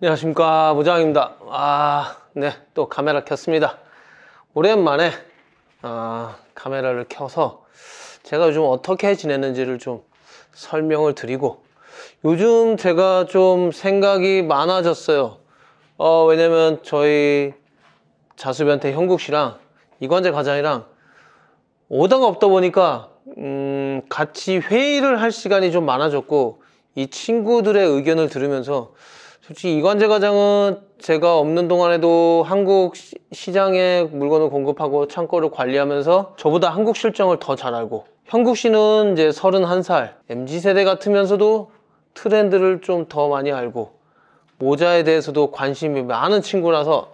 안녕하십니까 모장입니다. 아 네 또 카메라 켰습니다. 오랜만에 아, 카메라를 켜서 제가 요즘 어떻게 지냈는지를 좀 설명을 드리고 요즘 제가 좀 생각이 많아졌어요. 어, 왜냐면 저희 자수변태 형국 씨랑 이관재 과장이랑 오다가 없다 보니까 음, 같이 회의를 할 시간이 좀 많아졌고 이 친구들의 의견을 들으면서 솔직히 이관재 과장은 제가 없는 동안에도 한국 시장에 물건을 공급하고 창고를 관리하면서 저보다 한국 실정을 더 잘 알고 형국 씨는 이제 31살 MZ세대 같으면서도 트렌드를 좀 더 많이 알고 모자에 대해서도 관심이 많은 친구라서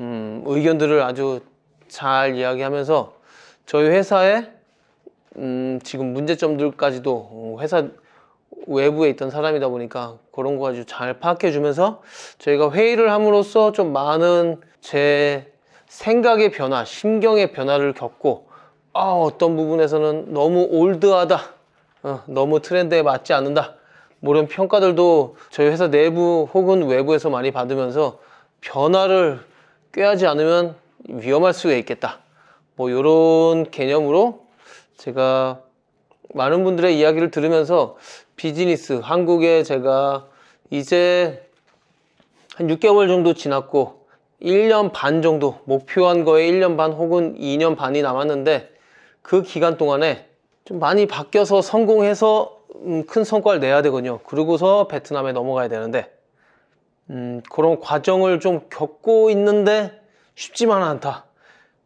음, 의견들을 아주 잘 이야기하면서 저희 회사에 음, 지금 문제점들까지도 회사 외부에 있던 사람이다 보니까 그런 거 아주 잘 파악해 주면서 저희가 회의를 함으로써 좀 많은 제 생각의 변화, 심경의 변화를 겪고 아, 어떤 부분에서는 너무 올드하다, 어, 너무 트렌드에 맞지 않는다 뭐 이런 평가들도 저희 회사 내부 혹은 외부에서 많이 받으면서 변화를 꾀하지 않으면 위험할 수가 있겠다. 뭐 이런 개념으로 제가 많은 분들의 이야기를 들으면서 비즈니스 한국에 제가 이제 한 6개월 정도 지났고 1년 반 정도 목표한 거에 1년 반 혹은 2년 반이 남았는데 그 기간 동안에 좀 많이 바뀌어서 성공해서 음, 큰 성과를 내야 되거든요. 그러고서 베트남에 넘어가야 되는데 음, 그런 과정을 좀 겪고 있는데 쉽지만 않다.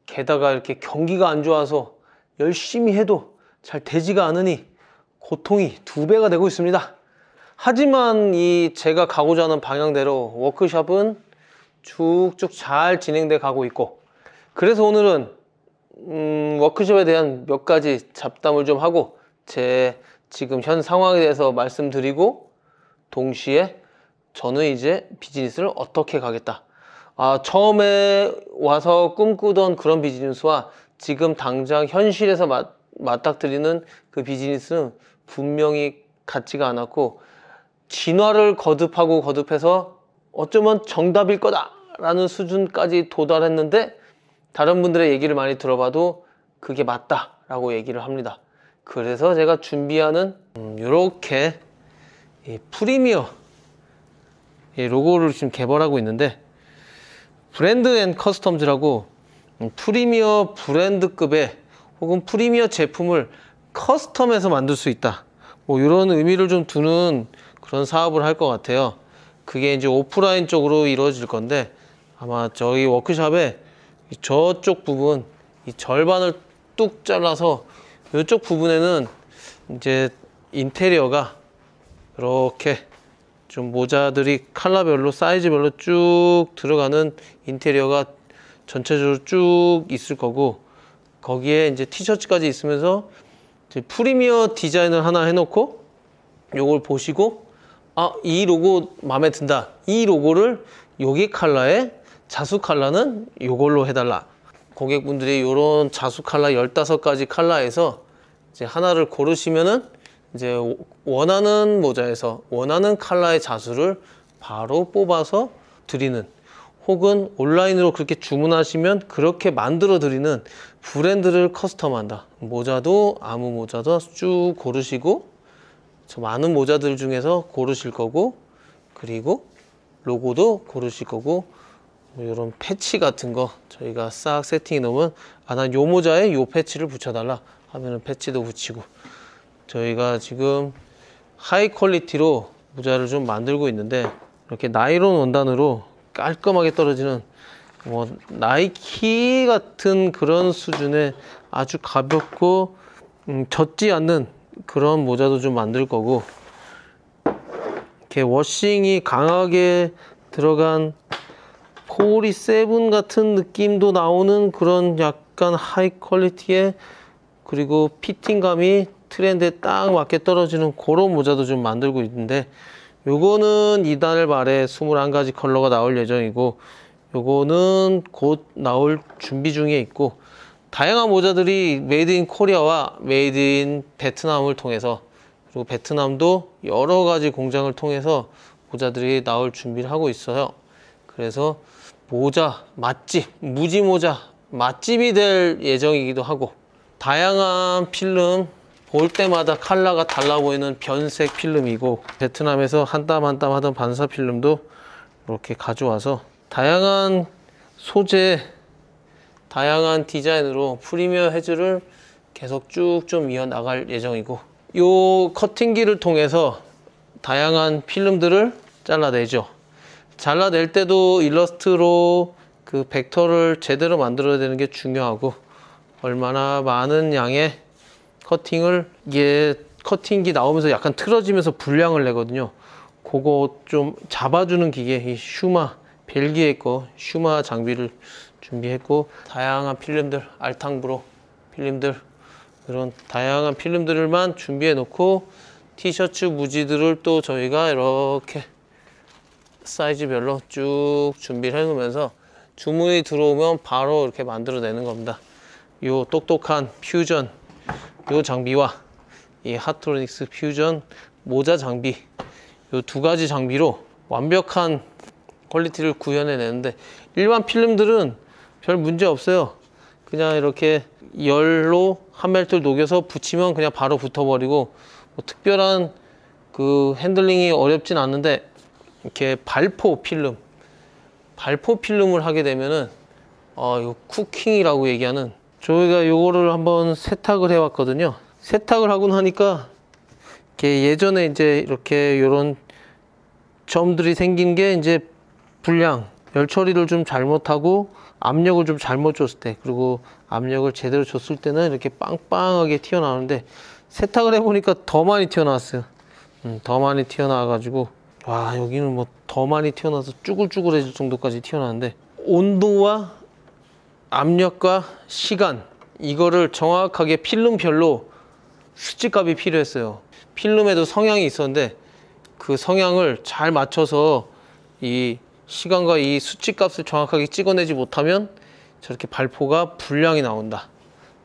게다가 이렇게 경기가 안 좋아서 열심히 해도 잘 되지가 않으니 고통이 두 배가 되고 있습니다. 하지만 이 제가 가고자 하는 방향대로 워크숍은 쭉쭉 잘 진행돼 가고 있고 그래서 오늘은 음, 워크숍에 대한 몇 가지 잡담을 좀 하고 제 지금 현 상황에 대해서 말씀드리고 동시에 저는 이제 비즈니스를 어떻게 가겠다 아, 처음에 와서 꿈꾸던 그런 비즈니스와 지금 당장 현실에서 맞, 맞닥뜨리는 그 비즈니스는 분명히 같지가 않았고 진화를 거듭하고 거듭해서 어쩌면 정답일 거다라는 수준까지 도달했는데 다른 분들의 얘기를 많이 들어봐도 그게 맞다라고 얘기를 합니다. 그래서 제가 준비하는 음, 이렇게 프리미어 로고를 지금 개발하고 있는데 brand and customs라고 premier 브랜드급의 혹은 프리미어 제품을 custom해서 만들 수 있다. 뭐 이런 의미를 좀 두는 그런 사업을 할 것 같아요. 그게 이제 오프라인 쪽으로 이루어질 건데 아마 저희 워크샵에 저쪽 부분 이 절반을 뚝 잘라서 이쪽 부분에는 이제 인테리어가 이렇게 좀 모자들이 컬러별로 사이즈별로 쭉 들어가는 인테리어가 전체적으로 쭉 있을 거고 거기에 이제 티셔츠까지 있으면서 프리미어 디자인을 하나 해놓고 요걸 보시고 아 이 로고 마음에 든다. 이 로고를 여기 컬러에 자수 컬러는 요걸로 해달라. 고객분들이 요런 자수 컬러 15가지 컬러에서 이제 하나를 고르시면은 이제 원하는 모자에서 원하는 컬러의 자수를 바로 뽑아서 드리는 혹은 온라인으로 그렇게 주문하시면 그렇게 만들어 드리는 브랜드를 커스텀한다. 모자도 아무 모자도 쭉 고르시고 저 많은 모자들 중에서 고르실 거고 그리고 로고도 고르실 거고 뭐 이런 패치 같은 거 저희가 싹 세팅해 놓으면 아 난 요 모자에 요 패치를 붙여달라 하면은 패치도 붙이고 저희가 지금 high quality로 모자를 좀 만들고 있는데 이렇게 나이론 원단으로 깔끔하게 떨어지는 뭐 나이키 같은 그런 수준의 아주 가볍고 음, 젖지 않는 그런 모자도 좀 만들 거고 이렇게 washing이 강하게 들어간 forty seven 같은 느낌도 나오는 그런 약간 high quality의 그리고 fitting감이 트렌드에 딱 맞게 떨어지는 그런 모자도 좀 만들고 있는데 요거는 이달 말에 21가지 컬러가 나올 예정이고 요거는 곧 나올 준비 중에 있고 다양한 모자들이 made in Korea와 made in Vietnam을 통해서 그리고 베트남도 여러 가지 공장을 통해서 모자들이 나올 준비를 하고 있어요. 그래서 모자 맛집, 무지 모자 맛집이 될 예정이기도 하고 다양한 필름 볼 때마다 컬러가 달라 보이는 변색 필름이고 베트남에서 한 땀 한 땀 하던 반사 필름도 이렇게 가져와서 다양한 소재, 다양한 디자인으로 프리미어 헤즈를 계속 쭉 좀 이어나갈 예정이고 이 커팅기를 통해서 다양한 필름들을 잘라내죠. 잘라낼 때도 일러스트로 그 벡터를 제대로 만들어야 되는 게 중요하고 얼마나 많은 양의 커팅을 이게 커팅기 나오면서 약간 틀어지면서 분량을 내거든요. 그거 좀 잡아주는 기계 이 슈마 벨기에 거 슈마 장비를 준비했고 다양한 필름들 알탕브로 필름들 그런 다양한 필름들만 준비해 놓고 티셔츠 무지들을 또 저희가 이렇게 사이즈별로 쭉 준비를 해 놓으면서 주문이 들어오면 바로 이렇게 만들어내는 겁니다. 요 똑똑한 퓨전 요 장비와 이 Hotronix Fusion 모자 장비 요 두 가지 장비로 완벽한 quality를 구현해 내는데 일반 필름들은 별 문제 없어요. 그냥 이렇게 열로 hot melt를 녹여서 붙이면 그냥 바로 붙어버리고 뭐 특별한 그 handling이 어렵진 않는데 이렇게 발포 필름 발포 필름을 하게 되면은 어, 이 쿠킹이라고 얘기하는 저희가 요거를 한번 세탁을 해왔거든요. 세탁을 하고 나니까 이렇게 예전에 이제 이렇게 요런 점들이 생긴 게 이제 불량, 열 처리를 좀 잘못하고 압력을 좀 잘못 줬을 때 그리고 압력을 제대로 줬을 때는 이렇게 빵빵하게 튀어나오는데 세탁을 해보니까 더 많이 튀어나왔어요. 음, 더 많이 튀어나와가지고 와 여기는 뭐 더 많이 튀어나와서 쭈글쭈글해질 정도까지 튀어나왔는데 온도와 압력과 시간 이거를 정확하게 필름별로 수치값이 필요했어요. 필름에도 성향이 있었는데 그 성향을 잘 맞춰서 이 시간과 이 수치값을 정확하게 찍어내지 못하면 저렇게 발포가 불량이 나온다.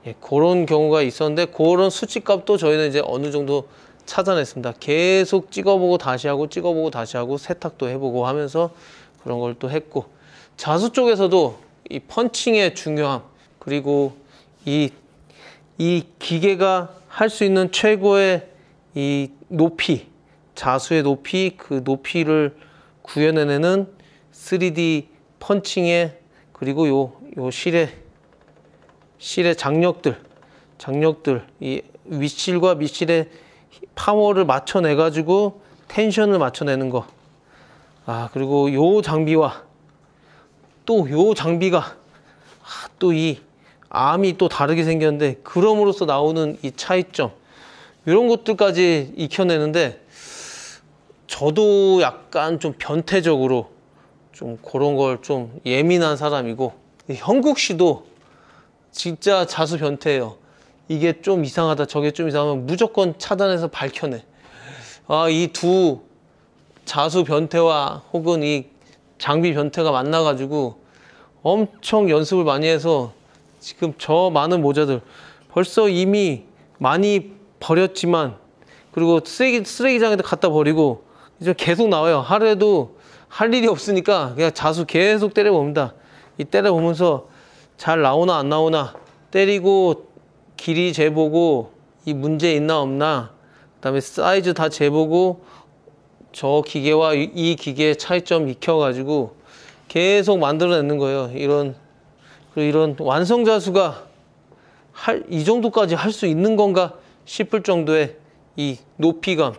예, 그런 경우가 있었는데 그런 수치값도 저희는 이제 어느 정도 찾아냈습니다. 계속 찍어보고 다시 하고 찍어보고 다시 하고 세탁도 해보고 하면서 그런 걸 또 했고 자수 쪽에서도 이 펀칭의 중요함 그리고 이, 이 기계가 할 수 있는 최고의 이 높이 자수의 높이 그 높이를 구현해내는 3D 펀칭의 그리고 요, 요 실의 실의 장력들 장력들 이 윗실과 밑실의 파워를 맞춰내 가지고 텐션을 맞춰내는 거. 아, 그리고 요 장비와 또 요 장비가 아, 또이 암이 또 다르게 생겼는데 그럼으로써 나오는 이 차이점 이런 것들까지 익혀내는데 저도 약간 좀 변태적으로 좀 그런 걸 좀 예민한 사람이고 형국 씨도 진짜 자수 변태예요. 이게 좀 이상하다 저게 좀 이상하면 무조건 차단해서 밝혀내 아 이 두 자수 변태와 혹은 이 장비 변태가 만나 가지고 엄청 연습을 많이 해서 지금 저 많은 모자들 벌써 이미 많이 버렸지만 그리고 쓰레기 쓰레기장에다 갖다 버리고 이제 계속 나와요. 하루에도 할 일이 없으니까 그냥 자수 계속 때려봅니다. 이 때려보면서 잘 나오나 안 나오나 때리고 길이 재보고 이 문제 있나 없나 그다음에 사이즈 다 재보고 저 기계와 이 기계의 차이점 익혀가지고 계속 만들어내는 거예요. 이런 이런 완성 자수가 할, 이 정도까지 할 수 있는 건가 싶을 정도의 이 높이감.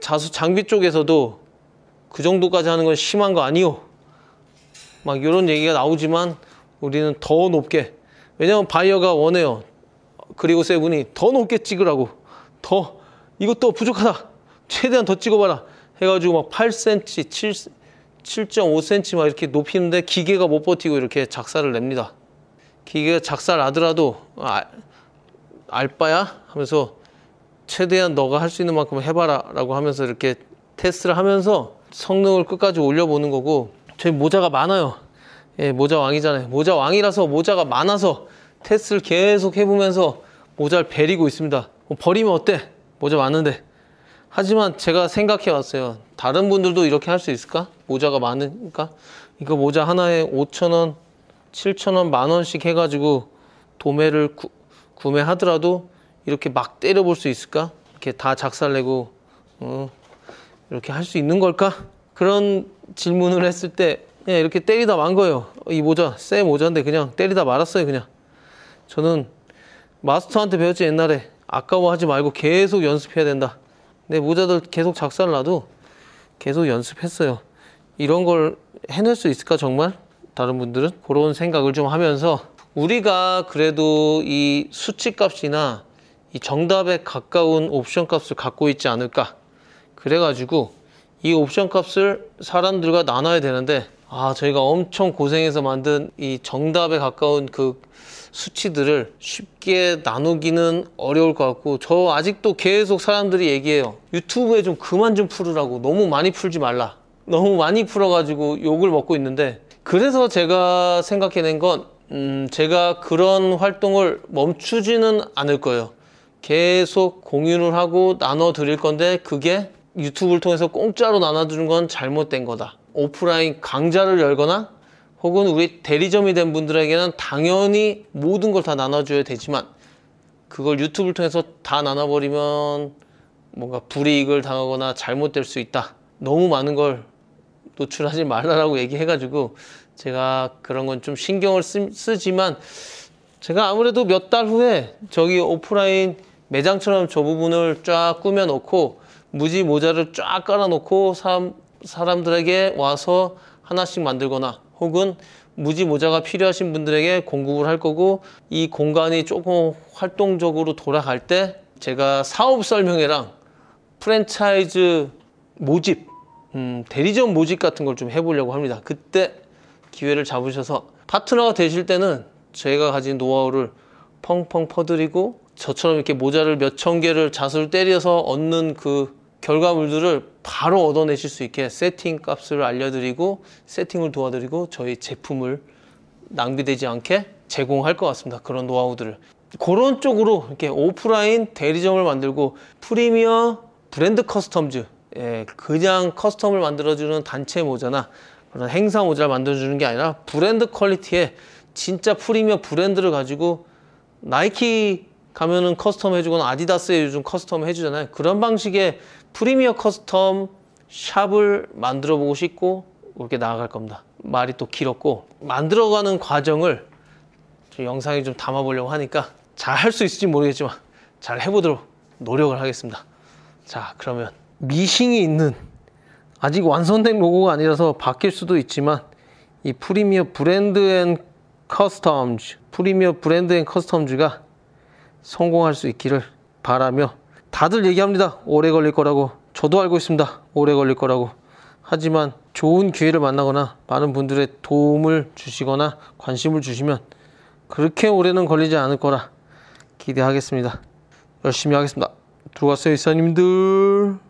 자수 장비 쪽에서도 그 정도까지 하는 건 심한 거 아니요. 막 이런 얘기가 나오지만 우리는 더 높게. 왜냐면 바이어가 원해요. 그리고 세븐이 더 높게 찍으라고 더 이것도 부족하다 최대한 더 찍어봐라 해가지고 막 8cm 7, 7.5cm 막 이렇게 높이는데 기계가 못 버티고 이렇게 작사를 냅니다 기계가 작살 나더라도 아, 알바야 하면서 최대한 너가 할 수 있는 만큼 해봐라 라고 하면서 이렇게 테스트를 하면서 성능을 끝까지 올려보는 거고 저희 모자가 많아요 예, 모자 왕이잖아요 모자 왕이라서 모자가 많아서 테스트를 계속 해보면서 모자를 베리고 있습니다. 뭐 버리면 어때? 모자 많은데. 하지만 제가 생각해 왔어요. 다른 분들도 이렇게 할 수 있을까? 모자가 많으니까. 이거 모자 하나에 5,000원, 7,000원, 만 원씩 해가지고 도매를 구, 구매하더라도 이렇게 막 때려볼 수 있을까? 이렇게 다 작살내고, 어, 이렇게 할 수 있는 걸까? 그런 질문을 했을 때 그냥 이렇게 때리다 만 거예요. 이 모자, 새 모자인데 그냥 때리다 말았어요, 그냥. 저는 마스터한테 배웠지, 옛날에. 아까워하지 말고 계속 연습해야 된다. 내 모자들 계속 작살나도 계속 연습했어요. 이런 걸 해낼 수 있을까, 정말? 다른 분들은? 그런 생각을 좀 하면서 우리가 그래도 이 수치 값이나 이 정답에 가까운 옵션 값을 갖고 있지 않을까. 그래가지고 이 옵션 값을 사람들과 나눠야 되는데 아 저희가 엄청 고생해서 만든 이 정답에 가까운 그 수치들을 쉽게 나누기는 어려울 것 같고 저 아직도 계속 사람들이 얘기해요. 유튜브에 좀 그만 좀 풀으라고. 너무 많이 풀지 말라. 너무 많이 풀어가지고 욕을 먹고 있는데 그래서 제가 생각해낸 건 음, 제가 그런 활동을 멈추지는 않을 거예요. 계속 공유를 하고 나눠 드릴 건데 그게 유튜브를 통해서 공짜로 나눠주는 건 잘못된 거다. 오프라인 강좌를 열거나 혹은 우리 대리점이 된 분들에게는 당연히 모든 걸 다 나눠줘야 되지만 그걸 유튜브를 통해서 다 나눠버리면 뭔가 불이익을 당하거나 잘못될 수 있다. 너무 많은 걸 노출하지 말라라고 얘기해가지고 제가 그런 건 좀 신경을 쓰, 지만 제가 아무래도 몇 달 후에 저기 오프라인 매장처럼 저 부분을 쫙 꾸며놓고 무지 모자를 쫙 깔아놓고 사람, 사람들에게 와서 하나씩 만들거나 혹은 무지 모자가 필요하신 분들에게 공급을 할 거고 이 공간이 조금 활동적으로 돌아갈 때 제가 사업 설명회랑 프랜차이즈 모집, 음, 대리점 모집 같은 걸 좀 해보려고 합니다. 그때 기회를 잡으셔서 파트너가 되실 때는 제가 가진 노하우를 펑펑 퍼드리고 저처럼 이렇게 모자를 몇 천 개를 잣을 때려서 얻는 그 결과물들을 바로 얻어내실 수 있게 세팅 값을 알려드리고 세팅을 도와드리고 저희 제품을 낭비되지 않게 제공할 것 같습니다. 그런 노하우들을. 그런 쪽으로 이렇게 오프라인 대리점을 만들고 premier brand customs 예, 그냥 custom을 만들어주는 단체 모자나 그런 행사 모자를 만들어주는 게 아니라 브랜드 quality의 진짜 프리미어 브랜드를 가지고 나이키 가면은 custom 해주거나 아디다스에 요즘 custom 해주잖아요. 그런 방식의 premier custom shop을 만들어 보고 싶고 그렇게 나아갈 겁니다. 말이 또 길었고 만들어가는 과정을 영상에 좀 담아보려고 하니까 잘 할 수 있을지 모르겠지만 잘 해보도록 노력을 하겠습니다. 자 그러면 미싱이 있는 아직 완성된 로고가 아니라서 바뀔 수도 있지만 이 premier brand and customs premier brand and customs가 성공할 수 있기를 바라며 다들 얘기합니다. 오래 걸릴 거라고. 저도 알고 있습니다. 오래 걸릴 거라고. 하지만 좋은 기회를 만나거나 많은 분들의 도움을 주시거나 관심을 주시면 그렇게 오래는 걸리지 않을 거라 기대하겠습니다. 열심히 하겠습니다. 들어왔어요, 이사님들.